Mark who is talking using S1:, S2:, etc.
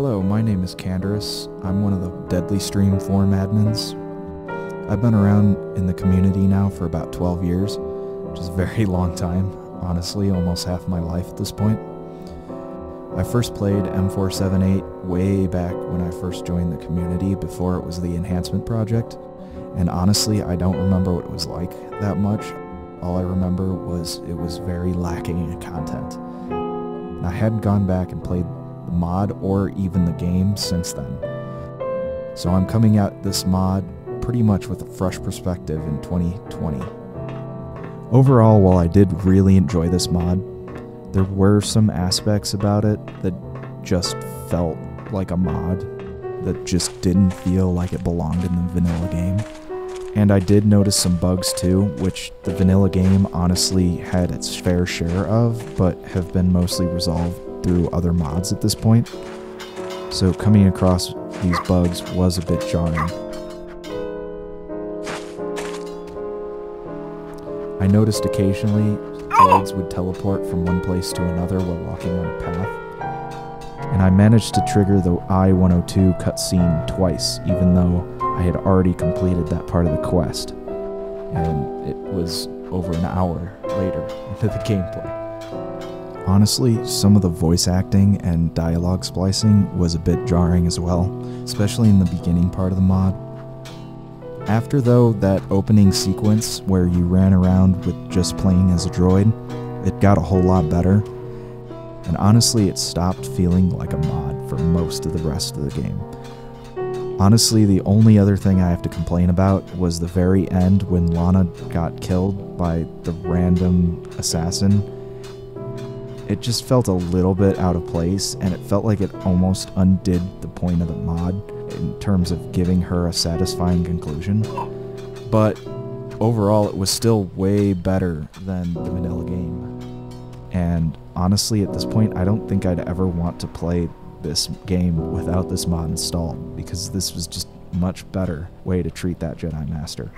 S1: my name is Canderis. I'm one of the Deadly Stream forum admins. I've been around in the community now for about 12 years, which is a very long time, honestly, almost half my life at this point. I first played M478 way back when I first joined the community before it was the Enhancement Project, and honestly, I don't remember what it was like that much. All I remember was it was very lacking in content. I hadn't gone back and played mod or even the game since then. So I'm coming at this mod pretty much with a fresh perspective in 2020. Overall, while I did really enjoy this mod, there were some aspects about it that just felt like a mod, that just didn't feel like it belonged in the vanilla game. And I did notice some bugs too, which the vanilla game honestly had its fair share of, but have been mostly resolved through other mods at this point. So coming across these bugs was a bit jarring. I noticed occasionally blades would teleport from one place to another while walking on a path. And I managed to trigger the I-102 cutscene twice, even though I had already completed that part of the quest. And it was over an hour later into the gameplay. Honestly, some of the voice acting and dialogue splicing was a bit jarring as well, especially in the beginning part of the mod. After, though, that opening sequence where you ran around with just playing as a droid, it got a whole lot better. And honestly, it stopped feeling like a mod for most of the rest of the game. Honestly, the only other thing I have to complain about was the very end when Lonna got killed by the random assassin. It just felt a little bit out of place, and it felt like it almost undid the point of the mod in terms of giving her a satisfying conclusion. But overall, it was still way better than the vanilla game. And honestly, at this point, I don't think I'd ever want to play this game without this mod installed because this was just much better way to treat that Jedi Master.